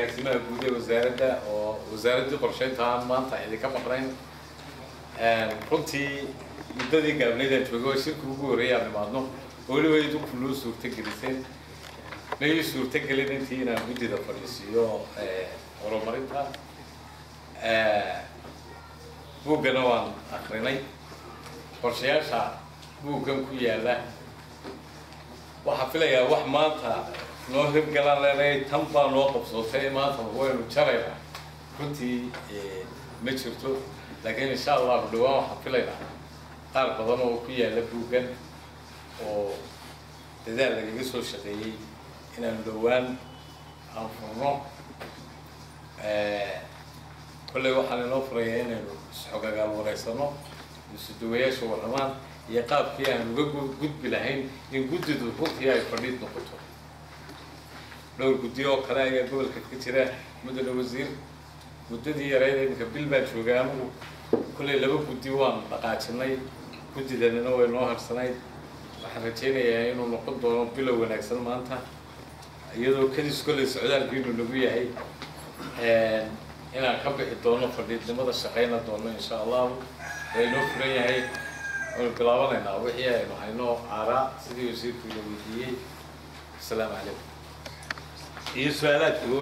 agaasimaha guud ee wasaaradda oo wasaaraddii qorsheynta aan maanta idinka maqnayn runtii muddadii gaabnaydaan joogay oo shirka ugu horreeyay aan imaadno weliba idinku noo suurtageliseen may suurtagelin intii inaan guddida fadhiisiiyo horumarinta buuggana waan akrinay qorshayaasha buuggan ku yaalla waxaa filayaa wax maanta noo hirgalaan leenahay tan baa noo qabsootay maanta waynu jaraynaa runtii ma jirto laakiin insha allahu dhawaan waxaan filaynaa qaar badan oo ku yaalla buuggan oo dadaal lagaga soo shaqeeyey inaanu dhawaan aan furno kolley waxaan inoo furayaa inaynu isxogagaal wareysano isudawayaasha warramaan iyo qaabkii aan uga gudbi lahayn in guddidu runtii ay fadhiid noqoto dhowr guddi oo kale ayaa gobolka ka jira mudane wasiir. Muddadii yareyd iminka bil baan joogay anigu kolley laba guddi waan dhaqaajinay. Guddidanina way noo harsanayd. Waxaan rajaynayaa inuu noqon doono bilow wanaagsan maanta. Iyadoo kadis kolley socdaalkiinu nagu yahay inaan ka bixi doono fadhiidnimada shaqayna doono insha allahu. Waa inoo furan yahay. Waynu bilaabanaynaa wixii aynu hayno aaraa sidii wasiirku ina weydiiyey. Asalaamu calaykum iyo su'aalaadku